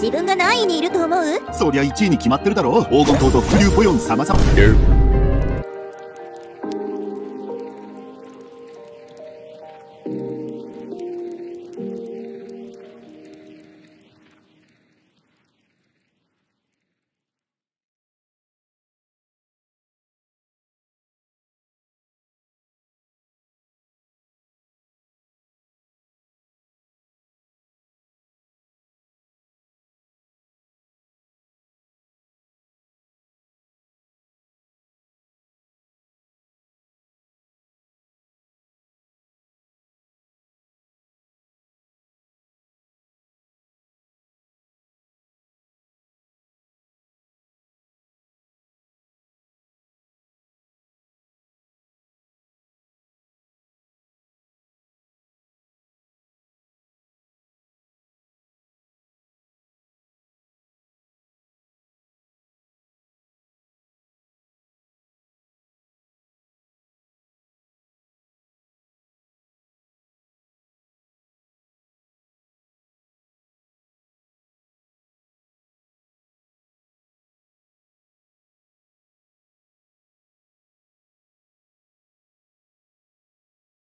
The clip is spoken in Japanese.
今自分が何位にいると思う？そりゃ1位に決まってるだろ黄金塔と伏流ポヨン様々